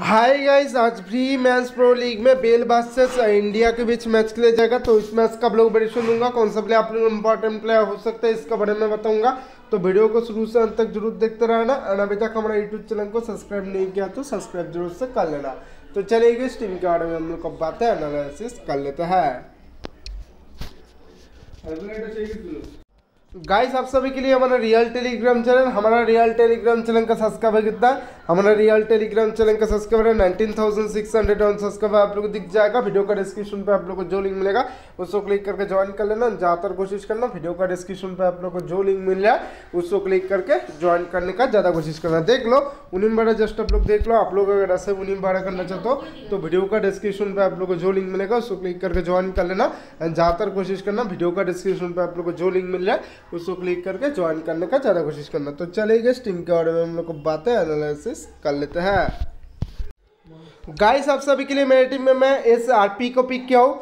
हाय guys आज free match pro league में बेल वर्सेस इंडिया के बीच मैच खेला जाएगा तो इस मैच का ब्लॉग प्रेडिक्शन दूँगा, कौन सा प्लेयर आप लोग इंपॉर्टेंट प्लेयर हो सकता है, इसका बारे में बताऊँगा। तो वीडियो को शुरू से अंत तक ज़रूर देखते रहना और अभी तक हमारा यूट्यूब चैनल को सब्सक्राइब नहीं किया तो सब्सक्राइब ज़रूर से कर लेना। तो चलिए इस टीम के बारे में हम लोग बातें एनालिसिस कर लेते हैं। गाइस आप सभी के लिए हमारा रियल टेलीग्राम चैनल हमारा रियल टेलीग्राम चैनल का सब्सक्राइबर कितना? हमारा रियल टेलीग्राम चैनल का सब्सक्राइबर है nineteen thousand six hundred one subscriber आप लोग को दिख जाएगा। वीडियो का डिस्क्रिप्शन पे आप लोग को जो लिंक मिलेगा, उसको क्लिक करके ज्वाइन कर लेना। ज़्यादातर कोशिश करना वीडियो का डिस्क्रिप्शन पे आप लोग को जो लिंक मिल रहा है, उसको क्लिक करके ज्वाइन करने का ज़्यादा कोशिश करना। देख लो उन्हीं बारह जस्ट आप लोग देख लो, आप लोग अगर ऐसे उन्हीं बारह करना चाहते हो तो वीडियो का डिस्क्रिप्शन पर आप लोग को जो लिंक मिलेगा, उसको क्लिक करके ज्वाइन कर लेना। ज़्यादातर कोशिश करना वीडियो का डिस्क्रिप्शन पर आप लोग को जो लिंक मिल रहा है उसको क्लिक करके ज्वाइन करने का ज़्यादा कोशिश करना। तो चलिए इस टीम के बारे में हम लोग को बातें एनालिसिस कर लेते हैं। गाइस आप सभी के लिए मेरी टीम में मैं इस आर पी को पिक किया हूँ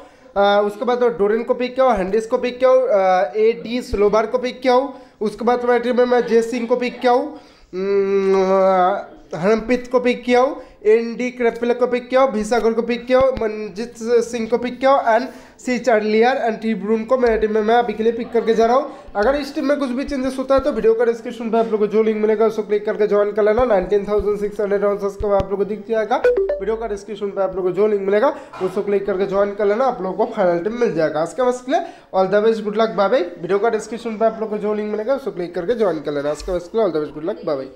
उसके बाद डोरिन को पिक किया हूँ हैंडिस को पिक किया हूँ ए डी स्लोबार को पिक किया हूँ, उसके बाद मेरी टीम में मैं जय सिंह को पिक किया हूँ हरमप्रीत को पिक किया हूँ एन क्रेपिल को पिक किया भीसागर को पिक किया मनजीत सिंह को पिक किया and C Charlier and T ब्रून को मेरे टीम में, मैं अभी के लिए पिक करके जा रहा हूँ। अगर इस टीम में कुछ भी चेंजेस होता है तो वीडियो का डिस्क्रिप्शन पे आप लोग को जो लिंक मिलेगा, उसको क्लिक करके ज्वाइन कर लेना। Nineteen thousand six hundred answers का आप लोग को दिख जाएगा। वीडियो का डिस्क्रिप्शन पे आप लोग को जो लिंक मिलेगा, उसको क्लिक करके ज्वाइन कर लेना। आप लोग को फाइनल टीम मिल जाएगा। उसके बाद के लिए all the best good luck bye video का डिस्क्रिप्शन पे आप लोग को जो लिंक मिलेगा, उसको क्लिक करके ज्वाइन कर लेना। उसके बाद all the best good luck bye